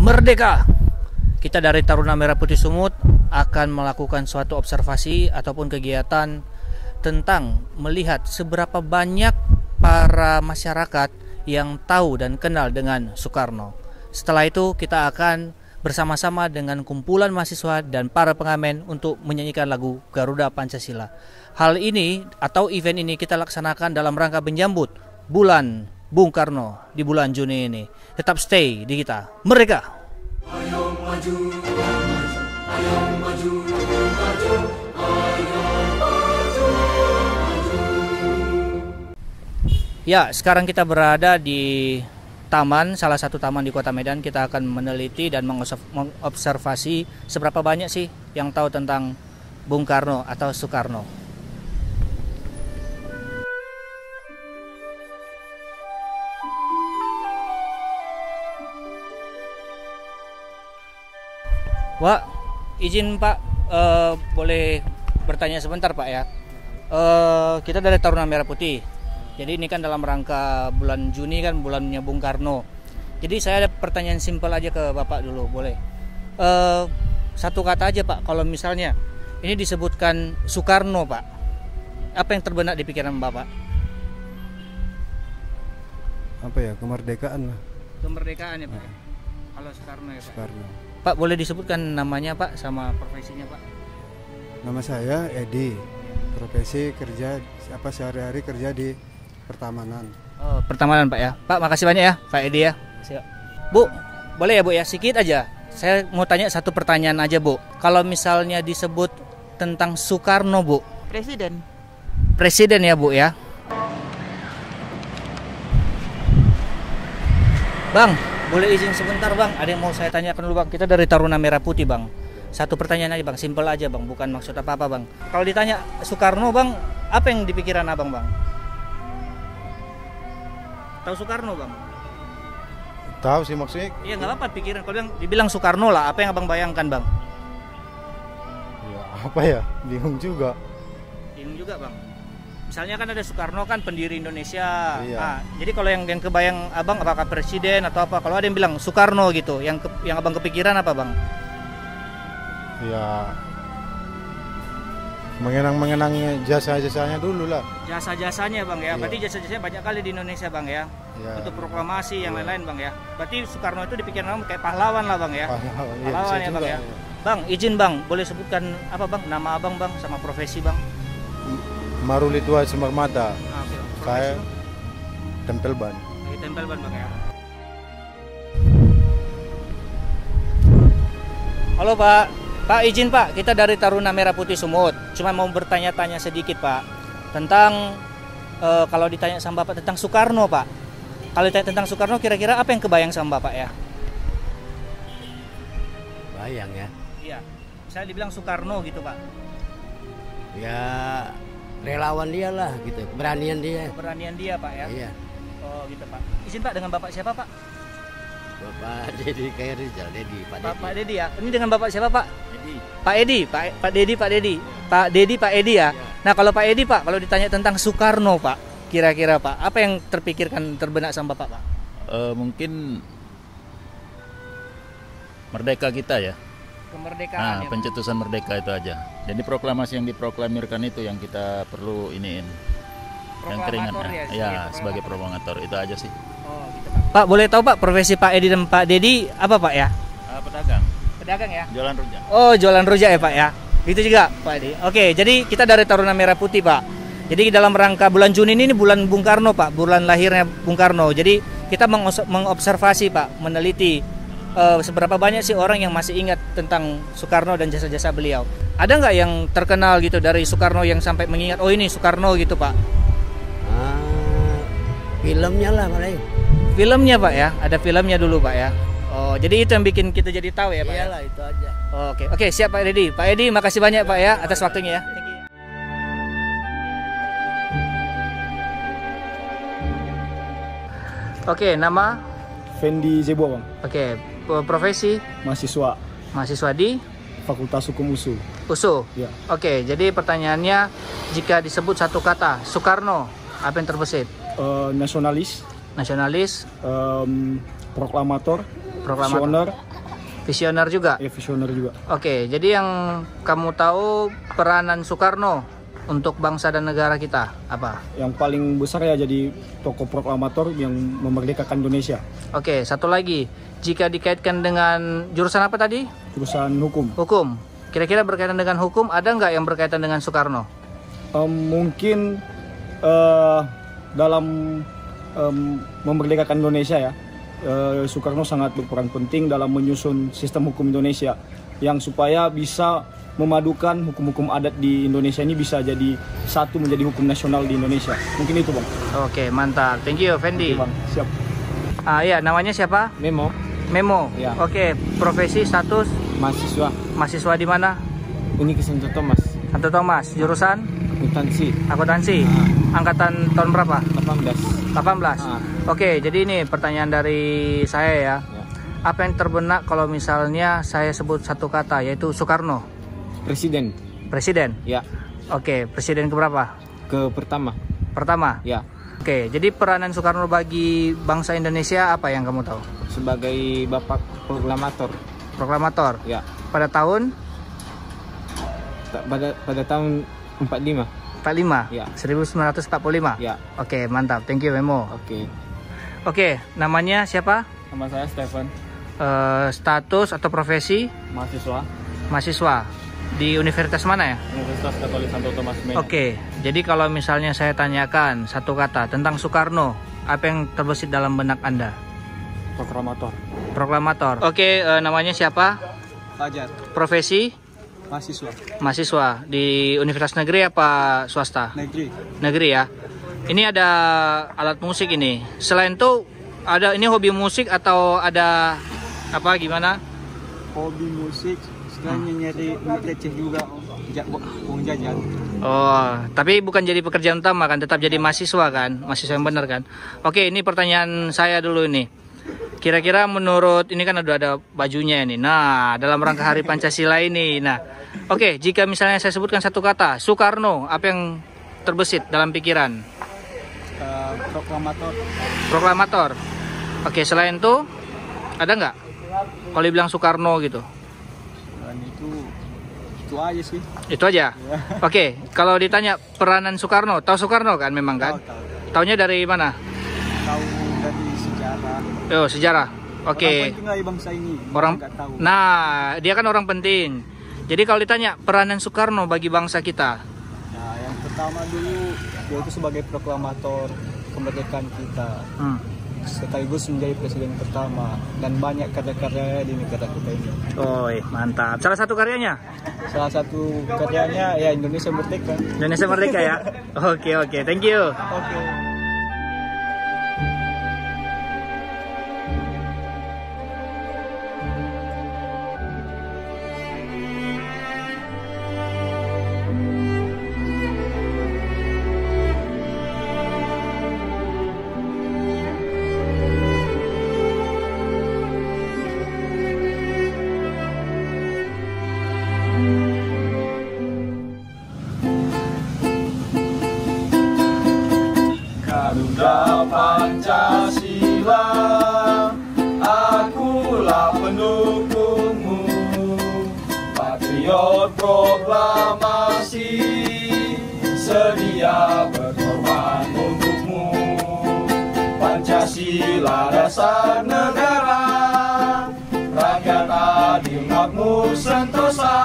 Merdeka! Kita dari Taruna Merah Putih Sumut akan melakukan suatu observasi ataupun kegiatan tentang melihat seberapa banyak para masyarakat yang tahu dan kenal dengan Soekarno. Setelah itu kita akan bersama-sama dengan kumpulan mahasiswa dan para pengamen untuk menyanyikan lagu Garuda Pancasila. Hal ini atau event ini kita laksanakan dalam rangka menyambut bulan Bung Karno di bulan Juni ini. Tetap stay di kita. Mereka. Ya, sekarang kita berada di taman, salah satu taman di Kota Medan. Kita akan meneliti dan mengobservasi seberapa banyak sih yang tahu tentang Bung Karno atau Soekarno. Wah, izin Pak, uh, boleh bertanya sebentar Pak ya. Uh, kita dari Taruna Merah Putih. Jadi ini kan dalam rangka bulan Juni kan bulannya Bung Karno. Jadi saya ada pertanyaan simpel aja ke Bapak dulu, boleh? Uh, satu kata aja Pak, kalau misalnya ini disebutkan Soekarno Pak, apa yang terbenak di pikiran Bapak? Apa ya, kemerdekaan lah. Kemerdekaan ya Pak. Nah. Kalau Soekarno ya Pak. Soekarno. Pak boleh disebutkan namanya Pak sama profesinya Pak? Nama saya Edi. Profesi kerja apa sehari-hari kerja di pertamanan. Oh, pertamanan Pak ya. Pak makasih banyak ya Pak Edi ya. Siap. Bu, boleh ya Bu ya sedikit aja. Saya mau tanya satu pertanyaan aja Bu. Kalau misalnya disebut tentang Soekarno Bu. Presiden. Presiden ya Bu ya. Bang, boleh izin sebentar bang, ada yang mau saya tanyakan dulu bang. Kita dari Taruna Merah Putih bang. Satu pertanyaan aja bang, simpel aja bang, bukan maksud apa-apa bang. Kalau ditanya Soekarno bang, apa yang dipikiran abang bang? Tahu Soekarno bang? Tahu sih maksudnya. Iya nggak apa-apa pikiran. Kalau yang dibilang Soekarno lah, apa yang abang bayangkan bang? Ya apa ya, bingung juga. Bingung juga bang misalnya kan ada Soekarno kan pendiri Indonesia. Iya. Nah, jadi kalau yang yang kebayang abang apakah presiden atau apa? Kalau ada yang bilang Soekarno gitu, yang ke, yang abang kepikiran apa bang? Ya mengenang-mengenang jasa-jasanya dulu lah. Jasa-jasanya bang ya, iya. berarti jasa-jasanya banyak kali di Indonesia bang ya. Iya. Untuk proklamasi yang iya. lain-lain bang ya. Berarti Soekarno itu dipikirkan kayak pahlawan lah bang ya. Pahlawan, iya, pahlawan ya bang ya. Iya. Bang, izin bang, boleh sebutkan apa bang nama abang bang sama profesi bang? Maruli tua Semar Mata. Ah. Saya tempel ban. Tempel ban bang ya. Halo Pak, Pak izin Pak, kita dari Taruna Merah Putih Sumut. Cuma mau bertanya-tanya sedikit Pak tentang e, kalau ditanya sama Bapak tentang Soekarno Pak. Kalau ditanya tentang Soekarno kira-kira apa yang kebayang sama Bapak ya? Bayang ya. Iya. Saya dibilang Soekarno gitu Pak. Ya relawan dia lah gitu. Keberanian dia. Keberanian dia pak ya? Iya. Oh gitu pak. Izin pak dengan bapak siapa pak? Bapak Dedi kayak Rizal Dedi pak Dedi bapak Dedi ya? Ini dengan bapak siapa pak? Dedi pak Edi pak pak Dedi pak Dedi ya. pak Dedi pak Edi ya. ya nah kalau pak Edi pak kalau ditanya tentang Soekarno pak kira-kira pak apa yang terpikirkan terbenak sama bapak pak? Uh, mungkin merdeka kita ya kemerdekaan nah, ya, pencetusan merdeka itu aja. Jadi proklamasi yang diproklamirkan itu yang kita perlu iniin. Yang keringan ya, ya sebagai proklamator. Itu aja sih. Oh, gitu, Pak. boleh tahu Pak profesi Pak Edi dan Pak Dedi apa Pak ya? Uh, pedagang. Pedagang ya? Jualan rujak. Oh jualan rujak ya Pak ya? Itu juga Pak Edi. Oke jadi kita dari Taruna Merah Putih Pak. Jadi dalam rangka bulan Juni ini bulan Bung Karno Pak. Bulan lahirnya Bung Karno. Jadi kita mengobservasi Pak meneliti uh, seberapa banyak sih orang yang masih ingat tentang Soekarno dan jasa-jasa beliau? Ada nggak yang terkenal gitu dari Soekarno yang sampai mengingat oh ini Soekarno gitu pak? Uh, filmnya lah paling. Filmnya pak ya, ada filmnya dulu pak ya. Oh jadi itu yang bikin kita jadi tahu ya pak? Ya? Iyalah ya? itu aja. Oke oh, oke okay. siap Pak Edi. Pak Edi makasih banyak pak ya atas waktunya ya. Oke, okay, nama Fendi Zebo bang. Oke, okay, profesi? Mahasiswa. Mahasiswa di? Fakultas Hukum USU. USU? Ya. Oke, jadi pertanyaannya jika disebut satu kata, Soekarno, apa yang terbesit? Uh, nasionalis. Nasionalis. Um, proklamator. Proklamator. Visioner juga. Ya visioner juga. Oke, jadi yang kamu tahu peranan Soekarno untuk bangsa dan negara kita apa? Yang paling besar ya jadi tokoh proklamator yang memerdekakan Indonesia. Oke, satu lagi. Jika dikaitkan dengan jurusan apa tadi? Jurusan hukum. Hukum. Kira-kira berkaitan dengan hukum ada nggak yang berkaitan dengan Soekarno? Em, mungkin eh, dalam em, memerdekakan Indonesia ya, eh, Soekarno sangat berperan penting dalam menyusun sistem hukum Indonesia yang supaya bisa memadukan hukum-hukum adat di Indonesia ini bisa jadi satu menjadi hukum nasional di Indonesia. Mungkin itu bang. Oke, mantap. Thank you, Fendi. Oke, bang. Siap. Ah, ya, namanya siapa? Memo, Memo. Ya. Oke, profesi, status, mahasiswa mahasiswa di mana? Uni Santo Thomas, Santo Thomas. Jurusan akuntansi akuntansi. Ah. Angkatan tahun berapa? 18. 18. Ah. Oke, jadi ini pertanyaan dari saya ya. Ya. Apa yang terbenak kalau misalnya saya sebut satu kata yaitu Soekarno, Presiden, presiden? ya, Oke, presiden keberapa? ke pertama, Pertama. ya, Oke, jadi peranan Soekarno bagi bangsa Indonesia apa yang kamu tahu? sebagai bapak proklamator, Proklamator. ya, Pada tahun Ta- pada pada tahun 45, 45, Ya. 1945. ya, Oke, mantap. Thank you, Memo. oke. Oke, namanya siapa? Nama saya Stephen, Eh, status atau profesi mahasiswa mahasiswa di universitas mana ya? Universitas Katolik Santo Thomas Oke, jadi kalau misalnya saya tanyakan satu kata tentang Soekarno, apa yang terbesit dalam benak Anda? proklamator, Proklamator. Oke, eh, namanya siapa? Fajar, Profesi mahasiswa, mahasiswa di universitas negeri apa swasta? negeri, Negeri ya. Ini ada alat musik ini. Selain itu ada ini hobi musik atau ada apa gimana? hobi musik, sekarang nyari duit receh juga, uang jajan. Oh, tapi bukan jadi pekerjaan utama kan, tetap jadi mahasiswa kan, mahasiswa yang benar kan. Oke, ini pertanyaan saya dulu ini. Kira-kira menurut ini kan udah ada bajunya ini. Nah, dalam rangka Hari Pancasila ini. Nah, oke, jika misalnya saya sebutkan satu kata, Soekarno, apa yang terbesit dalam pikiran? proklamator, Proklamator. Oke, selain itu ada nggak? Kalau dibilang Soekarno gitu. Dan itu itu aja sih. Itu aja. Oke, kalau ditanya peranan Soekarno, tahu Soekarno kan memang kan? tahu. Taunya dari mana? Tahu dari sejarah. Oh, sejarah. Oke. Orang penting lah di bangsa ini. Orang tahu. Nah, dia kan orang penting. Jadi kalau ditanya peranan Soekarno bagi bangsa kita. Nah, yang pertama dulu dia itu sebagai proklamator kemerdekaan kita Hmm. Sekaligus menjadi presiden pertama dan banyak karya-karya di negara kita ini. Oh, mantap. Salah satu karyanya Salah satu karyanya ya Indonesia Merdeka. Indonesia Merdeka ya. Oke, oke. Thank you. Oke. Garuda Patriot proklamasi Sedia berkorban untukmu. Pancasila dasar negara. Rakyat adil makmur sentosa